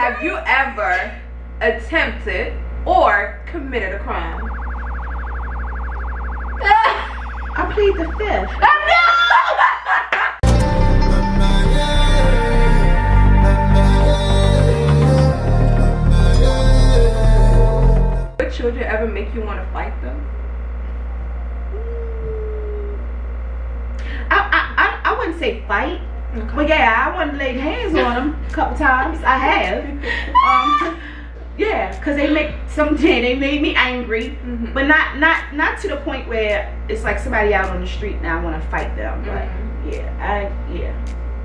Have you ever attempted or committed a crime? I plead the fifth. Would children ever make you want to fight them? I, I, I, I wouldn't say fight. But yeah, I want to lay hands on them a couple times. I have. Um, yeah, cause they make some they made me angry, Mhm. but not not not to the point where it's like somebody out on the street and I want to fight them. But Mhm. yeah, I yeah,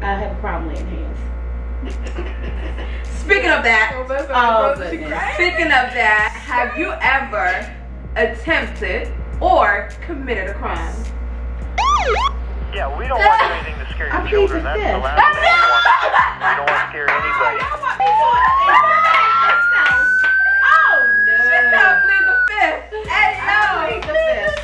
I have a problem laying hands. Speaking of that, Oh, goodness. speaking of that, have you ever attempted or committed a crime? Yeah, we don't want anything to scare I your children. That's the fifth. last thing we want. We don't want to scare anybody. Oh no! She's not plead the fifth. Hey yo, plead the fifth.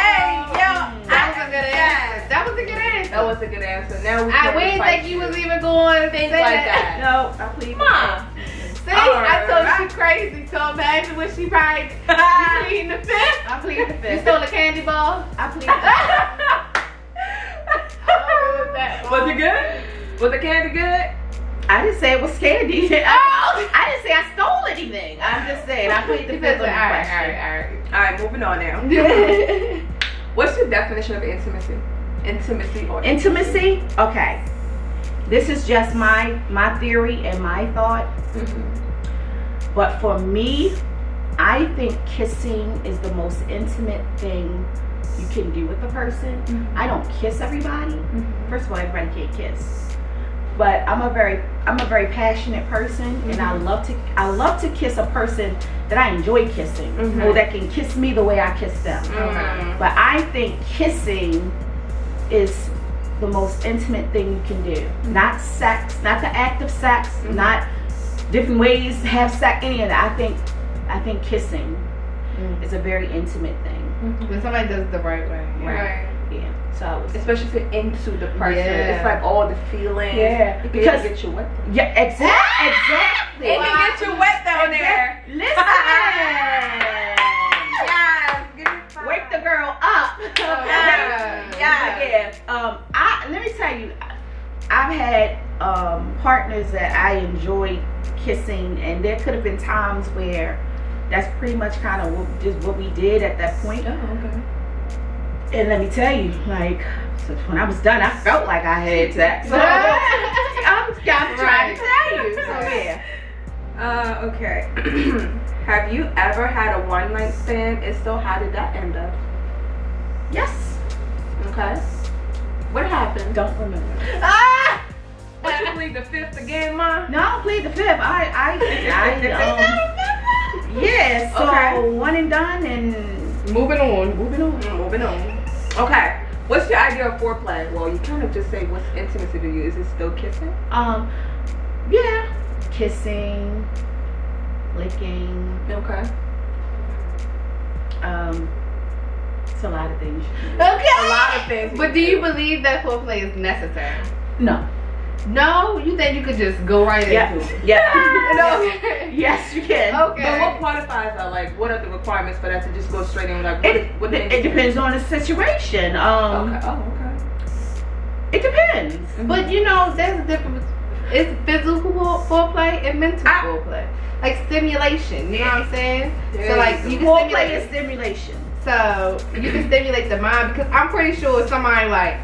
Hey yo, That was a good answer. That was a good answer. That was a good. Now we I, we didn't think you was even going to Things say like that. that. No, I plead the Mom. fifth. See, I told you Alright. she crazy. So imagine what she probably you pleading the fifth. I plead the You stole a candy bar. I plead the fifth. Was it good? Was the candy good? I didn't say it was candy. I, I didn't say I stole anything. I'm just saying I plead the fifth said, on all right, question. all right, All right, moving on now. What's your definition of intimacy? Intimacy or Intimacy? Okay. This is just my my theory and my thought. Mhm. But for me, I think kissing is the most intimate thing you can do with a person. Mhm. I don't kiss everybody. Mhm. First of all, everybody can't kiss. But I'm a very I'm a very passionate person and I Mhm. love to I love to kiss a person that I enjoy kissing Mhm. or that can kiss me the way I kiss them. Mhm. But I think kissing is the most intimate thing you can do. Not sex, not the act of sex, Mhm. not different ways to have sex, any of that. I think I think kissing Mm. is a very intimate thing. When somebody does it the right way. Right. Yeah. So I was Especially if you're into the person. Yeah. It's like all the feelings. Yeah, It can because- get you wet. Yeah, exactly. Exactly. It can get you wet down there. Listen. Yes. Give me five. Wake the girl up. Yeah. Yeah. yeah. Um, I let me tell you, I've had um partners that I enjoyed kissing, and there could have been times where that's pretty much kind of just what we did at that point. Oh, okay. And let me tell you, like, so when I was done, I felt like I had sex. So I'm, I'm trying to tell you. So yeah. Uh, okay. Have you ever had a one night stand? If so, how did that end up? Yes. Okay. What happened? Don't remember. Ah! What you plead the fifth again, ma? No, I don't plead the fifth. I, I, I, um, yeah. So Okay. one and done, and Moving on. moving on. Moving on. Okay. What's your idea of foreplay? Well, you kind of just say what's intimacy to you. Is it still kissing? Um, yeah, kissing, licking. Okay. Um, it's a lot of things. you can do. Okay. A lot of things. But do you believe that foreplay is necessary? No. No, you think you could just go right Yeah. into it? Yeah. No. yes, you can. Okay. But what qualifies are like? What are the requirements for that to just go straight in? Like, what, It, is, what it, it depends on the situation. Um, Okay. Oh, okay. it depends. But you know, there's a difference. It's physical foreplay and mental I- foreplay. Like stimulation, you know what I'm saying? So like you you can Foreplay stimulate is stimulation. So you can stimulate the mind because I'm pretty sure somebody like,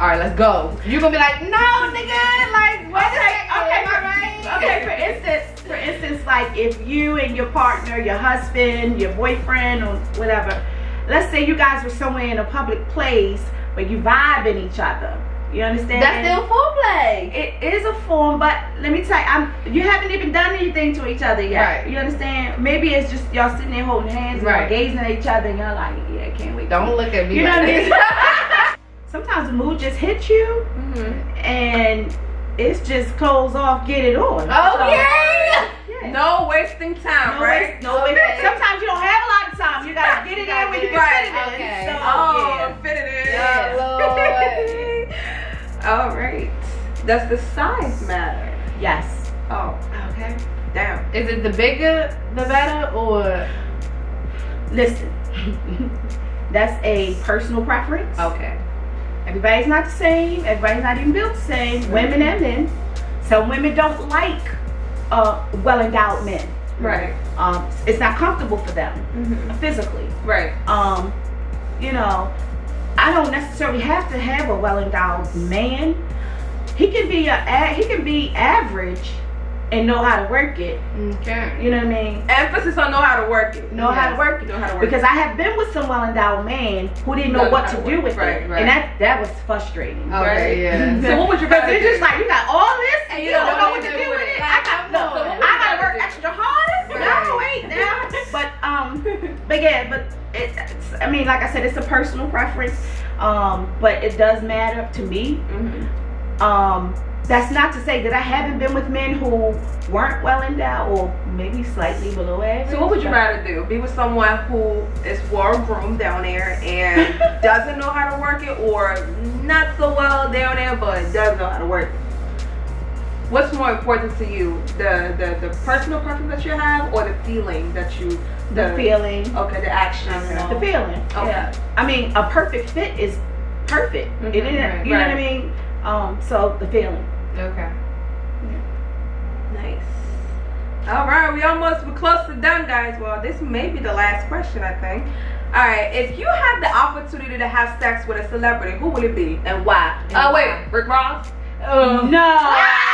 all right, let's go. You're gonna be like, no, nigga, like, a Okay, okay, am I right? Okay, for instance, for instance, like if you and your partner, your husband, your boyfriend, or whatever, let's say you guys were somewhere in a public place where you vibing each other. You understand? That's still foreplay. it is a form, but let me tell you, I'm you haven't even done anything to each other yet. Right. You understand? Maybe it's just y'all sitting there holding hands and gazing at each other and y'all like, yeah, I can't wait. Don't look at me. You know what I mean? that. Sometimes the mood just hits you Mm-hmm. and it's just close off, get it on. Oh So, yeah. yeah. No wasting time, No right? waste, no waste. Okay. Sometimes you don't have a lot of time. You gotta get it in when you can Right. fit it in. Okay. So, Oh, yeah. fit it in. Yeah, Lord. All right. Does the size matter? Yes. Oh, Okay. Damn. Is it the bigger the better or Listen, that's a personal preference. okay? Everybody's not the same. Everybody's not even built the same. Women and men. Some women don't like uh, well-endowed men. Right. Um, it's not comfortable for them hmm physically. Right. Um, you know, I don't necessarily have to have a well-endowed man. He can be a he can be average and know how to work it. Okay. You know what I mean? Emphasis on know how to work it. Know how to work it. Know how to work Because I have been with some well-endowed man who didn't know Know what to to do work. with Right, it, right. and that that was frustrating. Okay. Right. Yeah. So what would you Because rather it's just like you got all this and And you you don't don't know know what to what do with do it. with it. I got Like, look, so I gotta rather work do? extra harder. No, Right. wait now. But um, but yeah, but it, it's, I mean, like I said, it's a personal preference. Um, but it does matter to me. Mhm. Um, that's not to say that I haven't been with men who weren't well endowed or maybe slightly below average. So what would you rather do? Be with someone who is well groomed down there and doesn't know how to work it, or not so well down there but does know how to work it? What's more important to you, the the, the personal preference that you have, or the feeling that you The feeling. Okay, the action. The feeling. Okay. Yeah. I mean, a perfect fit is perfect. Mhm, It right, you know what I mean? Um, so the feeling. Okay. Nice. All right, we almost we're close to done, guys. Well, this may be the last question, I think. All right, if you had the opportunity to have sex with a celebrity, who would it be and why? And Oh wait. Rick Ross. no. That's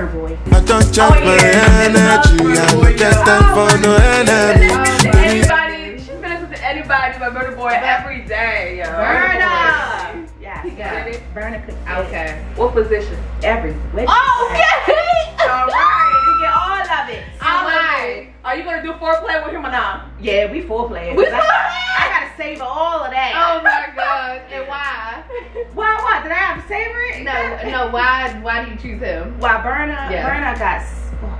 Burna Boy. I don't check Oh, my yeah. energy. I don't get time for no enemy. Listen to anybody. She listens to anybody but Burna Boy every day. Yo. Burna. Yeah. He got it. Burna could Okay. What position? every which. Oh, okay. All right. You get all of it. All right. Are you gonna do foreplay with him or not? Yeah, we four players. We I, I gotta savor all of that. Oh my gosh. And why? Why? What? Did I have to savor it? No. Why? Why do you choose him? Why Burna? Yeah. Burna got.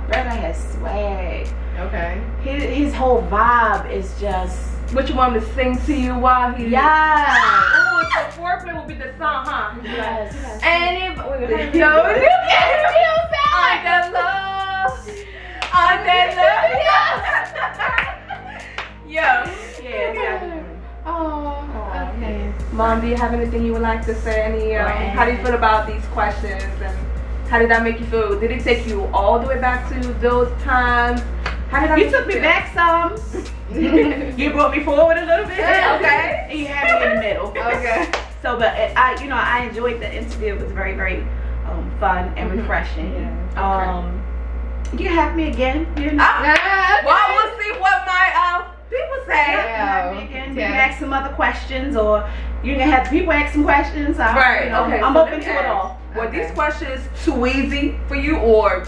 Burna has swag. Okay. His his whole vibe is just. What you want him to sing to you while he? Yes. Oh, so foreplay will be the song, huh? Yes. yes. And if wait, wait, Yo, no, you have anything you would like to say? Any? Um, how do you feel about these questions and how did that make you feel? Did it take you all the way back to those times? How did that You took me feel? back some. you brought me forward a little bit. Yeah, okay. And you had me in the middle. Okay. So, but it- I, you know, I enjoyed the interview. It was very, very um, fun and Mhm. refreshing. Yeah, Um, you have me again. You know. Ah, Well, we'll see what my uh, people say. You can have. You Yeah. can ask some other questions, or you can have people ask some questions. I, Right. you know, okay. I'm so open to me it ask, all. Were Okay. these questions too easy for you, or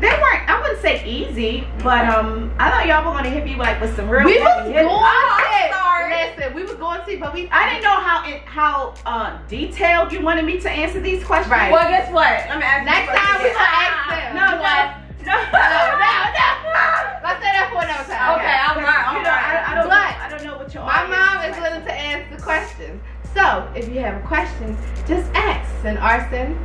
They weren't. I wouldn't say easy, but um, I thought y'all were gonna hit me like with some real. We was going hitters. I'm to. sorry. Listen, we were going to, but we. I didn't know how in, how uh, detailed you wanted me to answer these questions. Right. well, guess what? Let me ask Next a time we again. gonna ask them. No, no, no, No, So, if you have a question, just ask. Send Arsene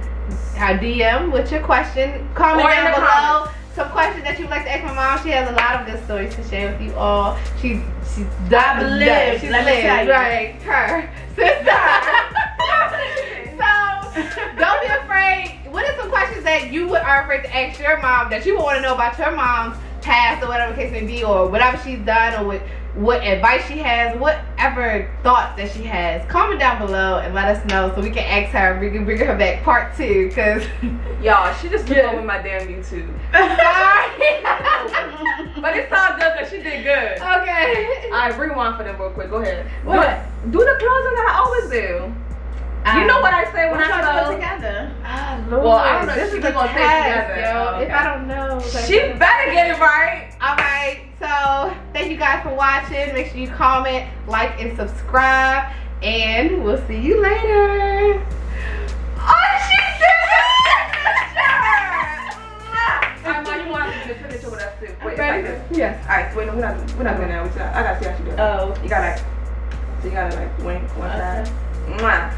our DM with your question. Comment Or down below. comments. Some questions that you'd like to ask my mom. She has a lot of good stories to share with you all. She's she's I've lived, She's let me tell you. right? Her sister. so don't be afraid. What are some questions that you would- are afraid to ask your mom that you would want to know about your mom's past or whatever the case may be, or whatever she's done, or what what advice she has, whatever thoughts that she has? Comment down below and let us know so we can ask her. We can bring her back part two, cause Y'all, she just took Yeah. over my damn YouTube. sorry. But it's all good because she did good. okay. All right, rewind for them real quick. Go ahead. What? Do, do the closing that I always do. You know what I say when I close? together? Ah, Well, I don't know. This She is a gonna test, together. yo. Oh, If. I don't know, She better get it right. All right. So thank you guys for watching. Make sure you comment, like, and subscribe, and we'll see you later. Oh, she did the signature! Alright, Mom, you want to do the signature with us too? Wait, it's like this. Yes. Alright, so wait, no, we're not, we're not doing that. We I gotta see how she do it. Oh, You gotta, so you gotta like wink one side. Mwah.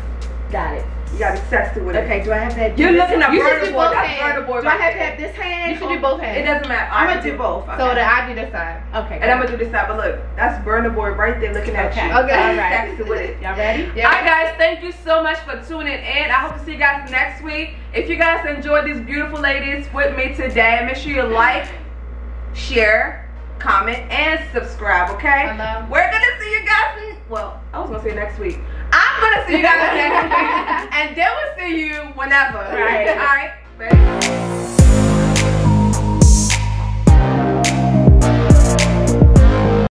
got it. You gotta with it. Okay, do I have that? You're looking at You should Burna do Boy. both That's hands. Burna Boy Do I have to have this hand? You should do both hands. It doesn't matter. I'm gonna do both. So that I do this side. Okay. And I'm gonna do this side, but look, that's Burna Boy right there looking at Okay. you. Okay. All right. Sexy with it. Y'all ready? Yeah. Alright guys, thank you so much for tuning in. I hope to see you guys next week. If you guys enjoyed these beautiful ladies with me today, make sure you like, share, comment, and subscribe, okay? Hello. We're gonna see you guys in, well, I was gonna say next week. I'm gonna see you. And then we'll see you whenever. Right. Alright. Ready?